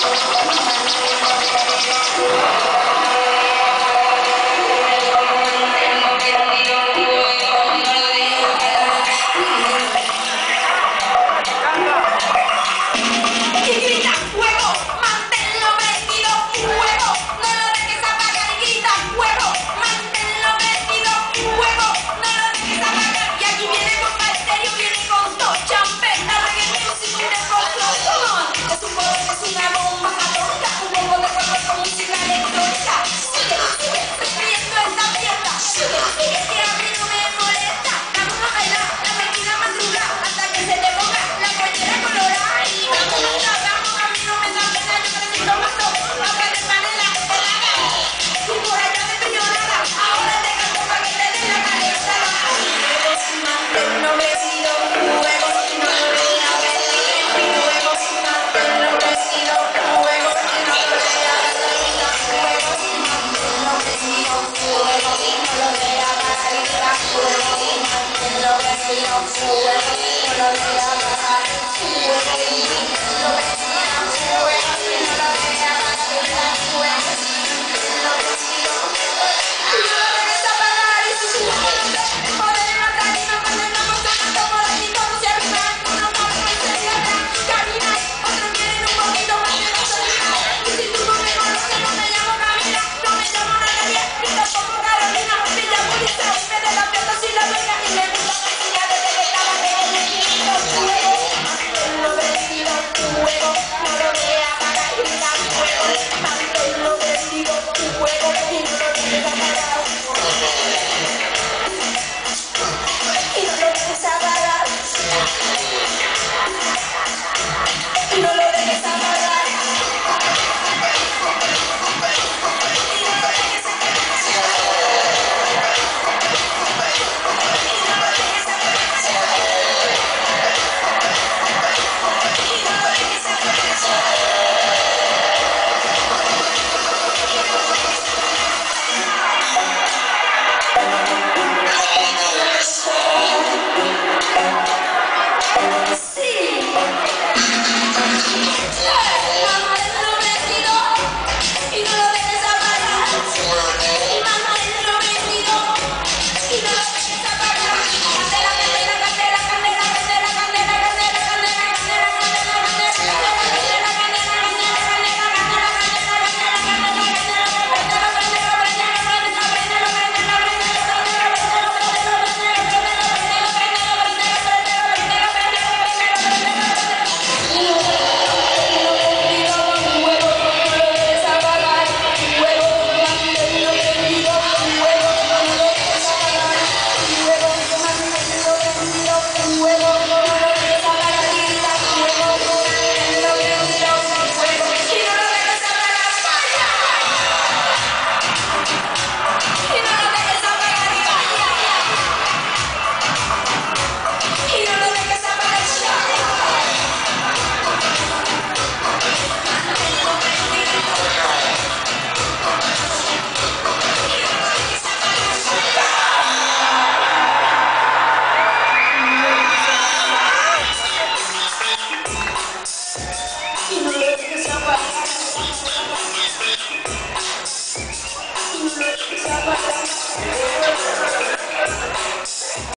Thank you. I'm so happy when I'm.